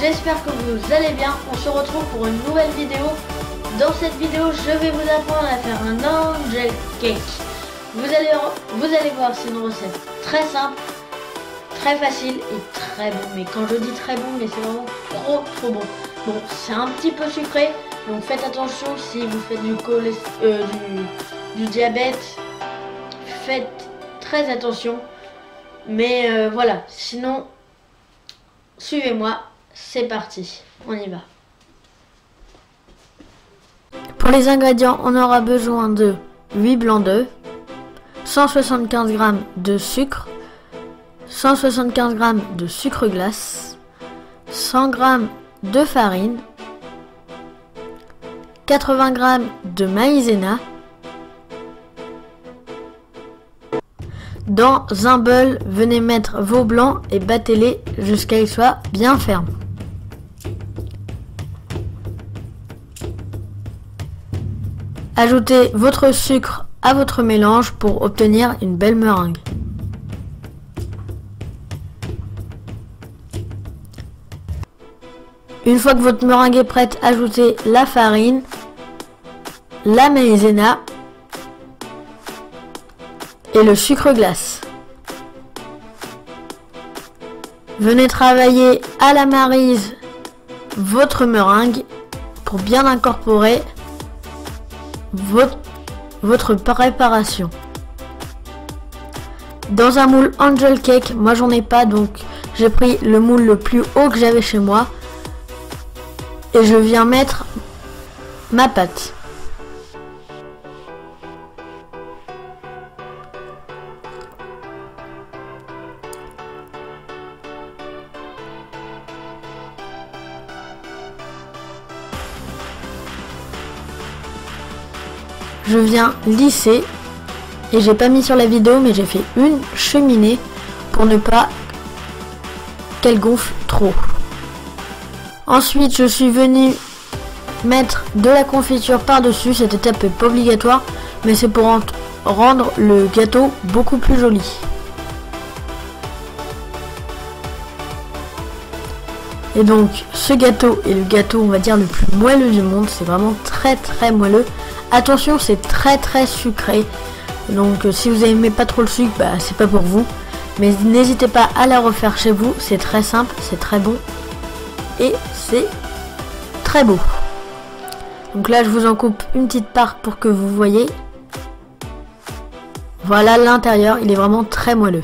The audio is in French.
j'espère que vous allez bien. On se retrouve pour une nouvelle vidéo. Dans cette vidéo, je vais vous apprendre à faire un angel cake. Vous allez, vous allez voir, c'est une recette très simple, très facile et très bon. Mais quand je dis très bon, mais c'est vraiment trop trop bon. Bon, c'est un petit peu sucré, donc faites attention si vous faites du, euh, du, du diabète. Faites très attention. Mais euh, voilà, sinon, suivez-moi, c'est parti, on y va. Pour les ingrédients, on aura besoin de 8 blancs d'œufs, 175 g de sucre, 175 g de sucre glace, 100 g de farine, 80 g de maïzena, Dans un bol, venez mettre vos blancs et battez-les jusqu'à ce qu'ils soient bien fermes. Ajoutez votre sucre à votre mélange pour obtenir une belle meringue. Une fois que votre meringue est prête, ajoutez la farine, la maïzena et le sucre glace. Venez travailler à la marise votre meringue pour bien incorporer votre, votre préparation. Dans un moule Angel Cake, moi j'en ai pas donc j'ai pris le moule le plus haut que j'avais chez moi et je viens mettre ma pâte. Je viens lisser et j'ai pas mis sur la vidéo mais j'ai fait une cheminée pour ne pas qu'elle gonfle trop. Ensuite je suis venu mettre de la confiture par dessus, cette étape est pas obligatoire mais c'est pour rendre le gâteau beaucoup plus joli. Et donc ce gâteau est le gâteau on va dire le plus moelleux du monde, c'est vraiment très très moelleux. Attention, c'est très très sucré. Donc euh, si vous n'aimez pas trop le sucre, bah, c'est pas pour vous. Mais n'hésitez pas à la refaire chez vous. C'est très simple, c'est très bon. Et c'est très beau. Donc là, je vous en coupe une petite part pour que vous voyez. Voilà l'intérieur, il est vraiment très moelleux.